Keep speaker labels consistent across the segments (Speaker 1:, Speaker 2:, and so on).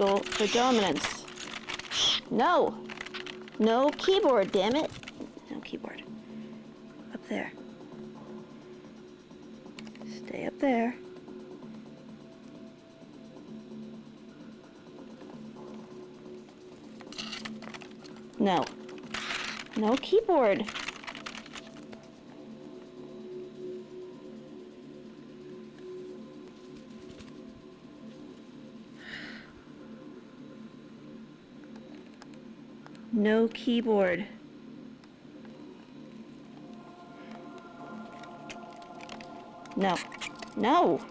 Speaker 1: go for dominance. No! No keyboard, damn it! No keyboard. Up there. Stay up there. No. No keyboard. No keyboard. No. No!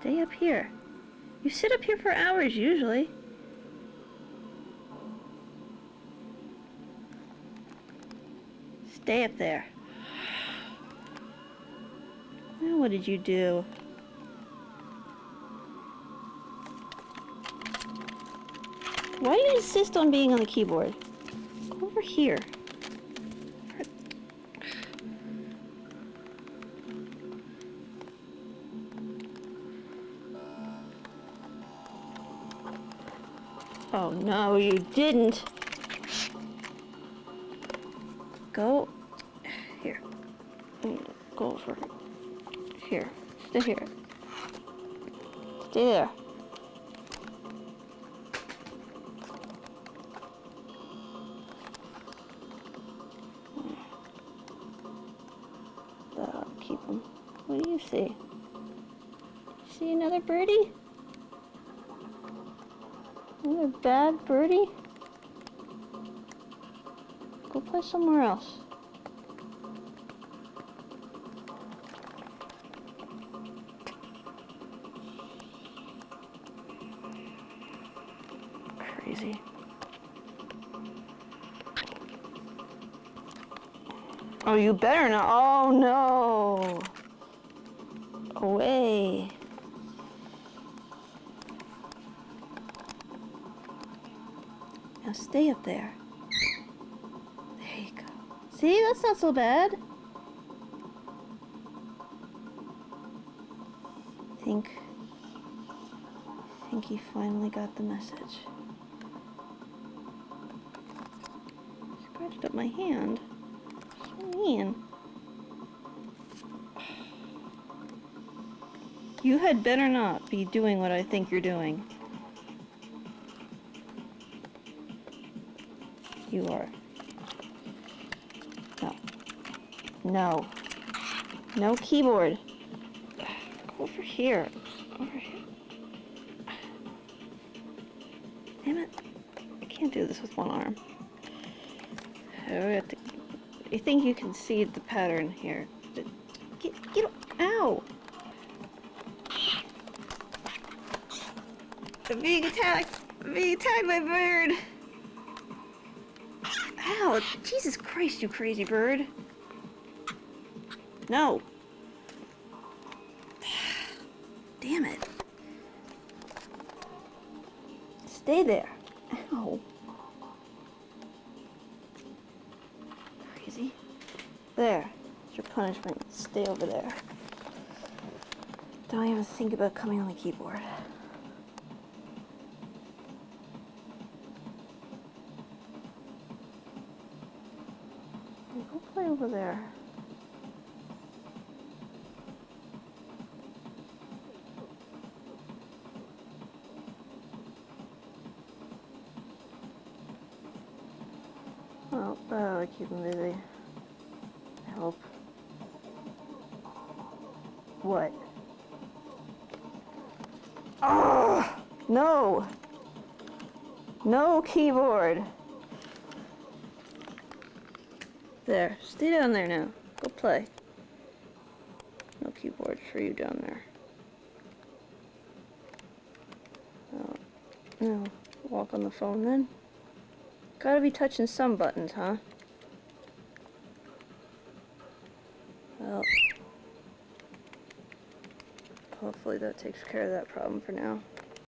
Speaker 1: Stay up here. You sit up here for hours usually. Stay up there. Now what did you do? Why do you insist on being on the keyboard? Go over here. Oh no, you didn't. Go here. Go over here. Stay here. Stay there. What do you see? See another birdie? Another bad birdie? Go play somewhere else. Crazy. Oh, you better not. Oh, no. Away. Now stay up there. There you go. See, that's not so bad. I think, I think he finally got the message. Scratched up my hand. So mean. You had better not be doing what I think you're doing. You are. No. No. No keyboard. Over here. Over here. Damn it. I can't do this with one arm. Oh, I I think you can see the pattern here. Get, get, ow! I'm being attacked! I'm being attacked by bird! Ow! Jesus Christ, you crazy bird! No! Damn it! Stay there! Ow! Crazy. There. It's your punishment. Stay over there. Don't even think about coming on the keyboard. Go play over there. Well, uh, that'll keep him busy. I hope. What? Oh! No! No keyboard! There, stay down there now. Go play. No keyboard for you down there. Oh, no, walk on the phone then. Gotta be touching some buttons, huh? Well, hopefully that takes care of that problem for now.